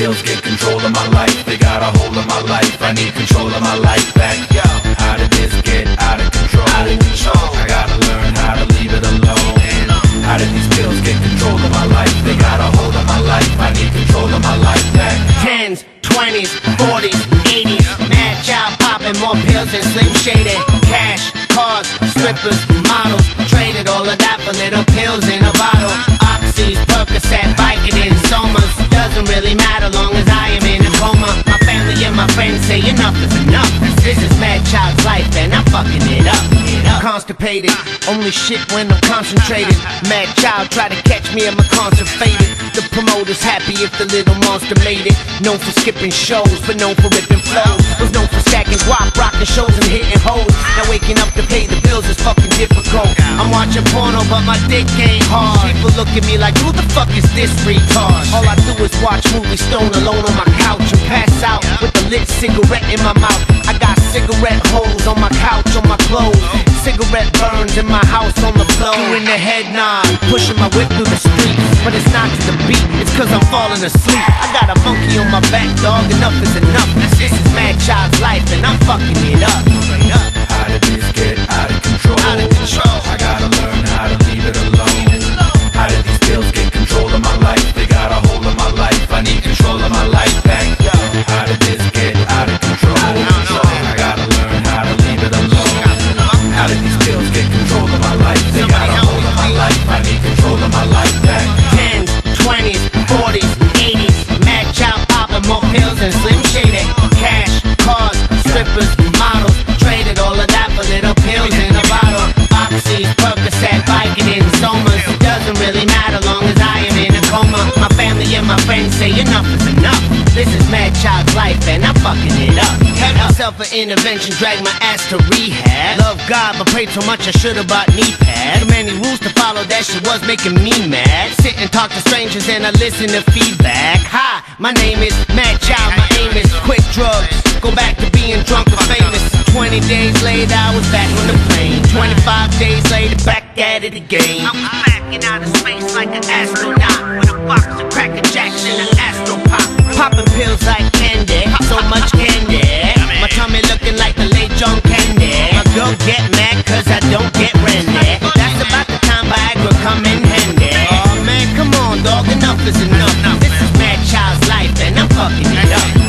pills get control of my life? They got a hold of my life. I need control of my life back. Yo, how did this get out of control? Out of control. I gotta learn how to leave it alone. How did these pills get control of my life? They got a hold of my life. I need control of my life back. Tens, twenties, forties, eighties. Madchild popping more pills than Slim Shady. Cash, cars, strippers, models. Traded all of that for little pills Constipated, only shit when I'm concentrated. Madchild try to catch me, I'm a constipated The promoter's happy if the little monster made it. Known for skipping shows, but known for ripping flows. Was known for stacking guap, rocking shows and hitting hoes. Now waking up to pay the bills is fucking difficult. I'm watching porno but my dick ain't hard. People look at me like who the fuck is this retard? All I do is watch movies stone alone on my couch And pass out with a lit cigarette in my mouth cigarette holes on my couch, on my clothes. Cigarette burns in my house on the floor. In the head nod, pushing my whip through the streets But it's not to the beat, it's cause I'm falling asleep. I got a monkey on my back, dog, enough is enough. This is Madchild's life and I'm fucking it up. Up How did this get pills get control of my life? They got a hold of my life I need control of my life back Tens, twenties, forties, eighties Madchild popping more pills than Slim Shady Cash, cars, strippers, models Traded all of that for little pills in a bottle Oxys, Percocet, Vicodin, Somas Doesn't really matter long as I am in a coma My family and my friends say enough is enough This is Madchild's life and I'm fucking it up myself an intervention, drag my ass to rehab. Love God but prayed so much I should've bought knee pads. Too many rules to follow, that shit was making me mad. Sit and talk to strangers and I listen to feedback. Hi, my name is Madchild, my aim is quit drugs. Go back to being drunk and famous. 20 days later I was back on the plane. 25 days later back at it again. I'm back in outer space like an astronaut. With a box of cracker jacks and an astro pop Popping Yeah.